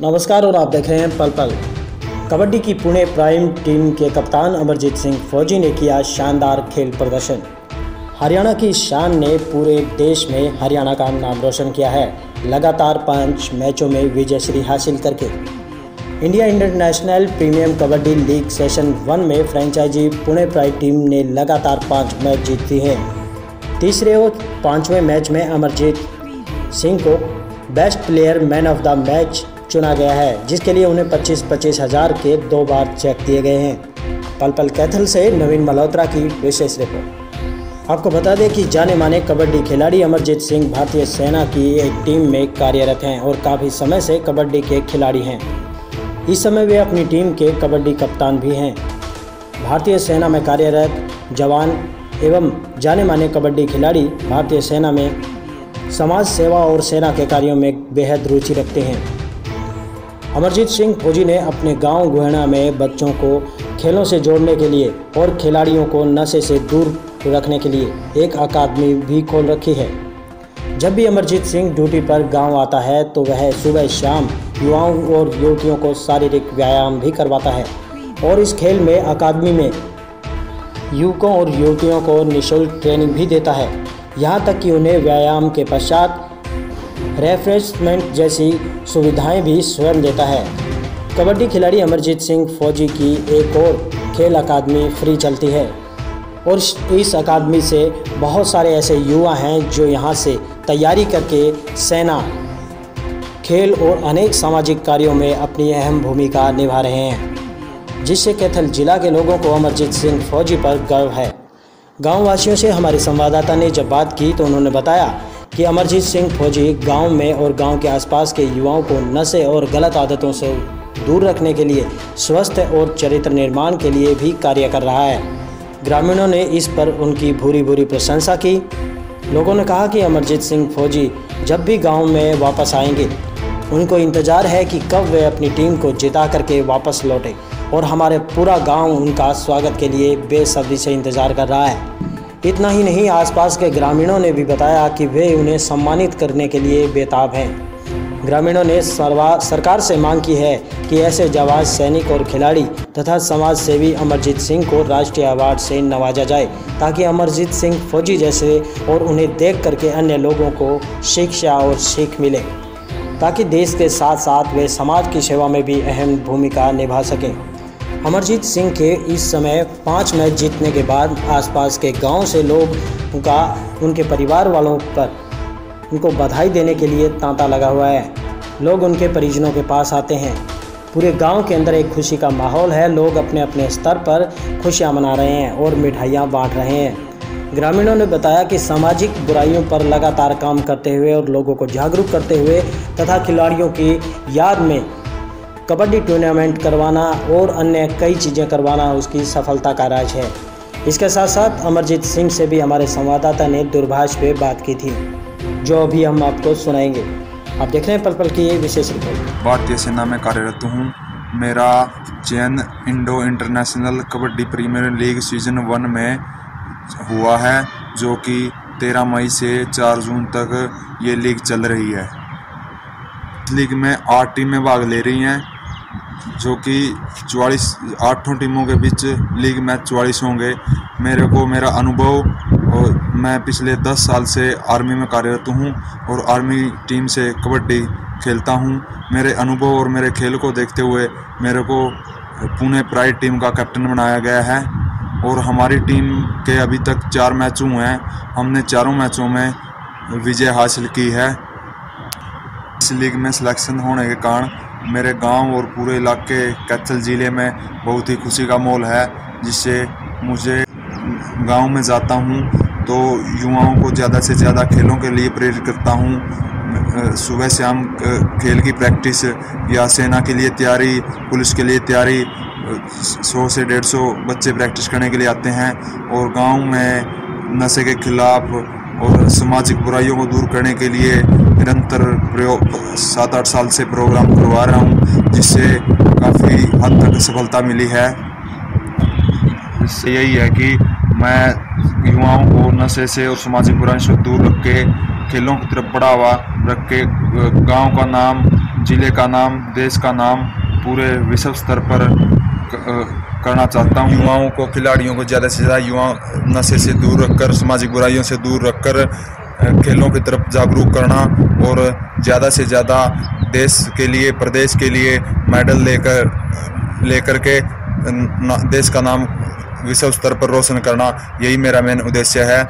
नमस्कार और आप देख रहे हैं पल पल। कबड्डी की पुणे प्राइम टीम के कप्तान अमरजीत सिंह फौजी ने किया शानदार खेल प्रदर्शन। हरियाणा की शान ने पूरे देश में हरियाणा का नाम रोशन किया है। लगातार पाँच मैचों में विजयश्री हासिल करके। India international premium kabaddi league session one में फ्रेंचाइजी पुणे प्राइम टीम ने लगातार पाँच मैच जीती है। तीसरे और पाँचवें मैच में अमरजीत सिंह को best player man of the match चुना गया है, जिसके लिए उन्हें पच्चीस पच्चीस हज़ार के दो बार चेक दिए गए हैं। पल पल कैथल से नवीन मल्होत्रा की विशेष रिपोर्ट। आपको बता दें कि जाने माने कबड्डी खिलाड़ी अमरजीत सिंह भारतीय सेना की एक टीम में कार्यरत हैं और काफ़ी समय से कबड्डी के खिलाड़ी हैं। इस समय वे अपनी टीम के कबड्डी कप्तान भी हैं। भारतीय सेना में कार्यरत जवान एवं जाने माने कबड्डी खिलाड़ी भारतीय सेना में समाज सेवा और सेना के कार्यों में बेहद रुचि रखते हैं। अमरजीत सिंह फौजी ने अपने गाँव गुहना में बच्चों को खेलों से जोड़ने के लिए और खिलाड़ियों को नशे से दूर रखने के लिए एक अकादमी भी खोल रखी है। जब भी अमरजीत सिंह ड्यूटी पर गाँव आता है तो वह सुबह शाम युवाओं और युवतियों को शारीरिक व्यायाम भी करवाता है और इस खेल में अकादमी में युवकों और युवतियों को निःशुल्क ट्रेनिंग भी देता है। यहाँ तक कि उन्हें व्यायाम के पश्चात रेफ्रेशमेंट जैसी सुविधाएँ भी स्वयं देता है। कबड्डी खिलाड़ी अमरजीत सिंह फौजी की एक और खेल अकादमी फ्री चलती है। और इस अकादमी से बहुत सारे ऐसे युवा हैं जो यहाँ से तैयारी करके सेना, खेल और अनेक सामाजिक कार्यों में अपनी अहम भूमिका निभा रहे हैं, जिससे कैथल जिला के लोगों को अमरजीत सिंह फौजी पर गर्व है। गाँव वासियों से हमारे संवाददाता ने जब बात की तो उन्होंने बताया कि अमरजीत सिंह फौजी गाँव में और गाँव के आसपास के युवाओं को नशे और गलत आदतों से दूर रखने के लिए, स्वस्थ और चरित्र निर्माण के लिए भी कार्य कर रहा है। ग्रामीणों ने इस पर उनकी भूरी भूरी प्रशंसा की। लोगों ने कहा कि अमरजीत सिंह फौजी जब भी गाँव में वापस आएँगे, उनको इंतज़ार है कि कब वे अपनी टीम को जिता करके वापस लौटे और हमारे पूरा गाँव उनका स्वागत के लिए बेसब्री से इंतज़ार कर रहा है। इतना ही नहीं, आसपास के ग्रामीणों ने भी बताया कि वे उन्हें सम्मानित करने के लिए बेताब हैं। ग्रामीणों ने सरकार से मांग की है कि ऐसे जवाज सैनिक और खिलाड़ी तथा समाज सेवी अमरजीत सिंह को राष्ट्रीय अवार्ड से नवाजा जाए, ताकि अमरजीत सिंह फौजी जैसे और उन्हें देख करके अन्य लोगों को शिक्षा और सीख मिले, ताकि देश के साथ साथ वे समाज की सेवा में भी अहम भूमिका निभा सकें। अमरजीत सिंह के इस समय पाँच मैच जीतने के बाद आसपास के गाँव से लोग उनका, उनके परिवार वालों पर उनको बधाई देने के लिए तांता लगा हुआ है। लोग उनके परिजनों के पास आते हैं। पूरे गाँव के अंदर एक खुशी का माहौल है। लोग अपने अपने स्तर पर खुशियाँ मना रहे हैं और मिठाइयाँ बांट रहे हैं। ग्रामीणों ने बताया कि सामाजिक बुराइयों पर लगातार काम करते हुए और लोगों को जागरूक करते हुए तथा खिलाड़ियों की याद में कबड्डी टूर्नामेंट करवाना और अन्य कई चीज़ें करवाना उसकी सफलता का राज है। इसके साथ साथ अमरजीत सिंह से भी हमारे संवाददाता ने दूरभाष पे बात की थी, जो अभी हम आपको सुनाएँगे। आप देख रहे हैं पल पल की विशेष रिपोर्ट। भारतीय सेना में कार्यरत हूँ। मेरा चयन Indo international kabaddi premier league season one में हुआ है, जो कि तेरह मई से चार जून तक ये लीग चल रही है। लीग में आठ टीमें भाग ले रही हैं। जो कि चवालीस आठों टीमों के बीच लीग मैच चवालीस होंगे। मेरे को, मेरा अनुभव, और मैं पिछले दस साल से आर्मी में कार्यरत हूँ और आर्मी टीम से कबड्डी खेलता हूँ। मेरे अनुभव और मेरे खेल को देखते हुए मेरे को पुणे प्राइड टीम का कैप्टन बनाया गया है और हमारी टीम के अभी तक चार मैच हुए हैं। हमने चारों मैचों में विजय हासिल की है। इस लीग में सिलेक्शन होने के कारण मेरे गाँव और पूरे इलाके कैथल ज़िले में बहुत ही खुशी का माहौल है, जिससे मुझे गाँव में जाता हूँ तो युवाओं को ज़्यादा से ज़्यादा खेलों के लिए प्रेरित करता हूँ। सुबह शाम खेल की प्रैक्टिस या सेना के लिए तैयारी, पुलिस के लिए तैयारी, सौ से डेढ़ सौ बच्चे प्रैक्टिस करने के लिए आते हैं और गाँव में नशे के खिलाफ और सामाजिक बुराइयों को दूर करने के लिए निरंतर प्रयोग सात आठ साल से प्रोग्राम करवा रहा हूँ, जिससे काफ़ी हद तक सफलता मिली है। इससे यही है कि मैं युवाओं को नशे से और सामाजिक बुराई से दूर रख के, खेलों की तरफ़ बढ़ावा रख के, गाँव का नाम, ज़िले का नाम, देश का नाम पूरे विश्व स्तर पर करना चाहता हूँ। युवाओं को, खिलाड़ियों को ज़्यादा से ज़्यादा युवा नशे से दूर रखकर, सामाजिक बुराइयों से दूर रखकर खेलों की तरफ़ जागरूक करना और ज़्यादा से ज़्यादा देश के लिए, प्रदेश के लिए मेडल लेकर लेकर के देश का नाम विश्व स्तर पर रोशन करना यही मेरा मेन उद्देश्य है।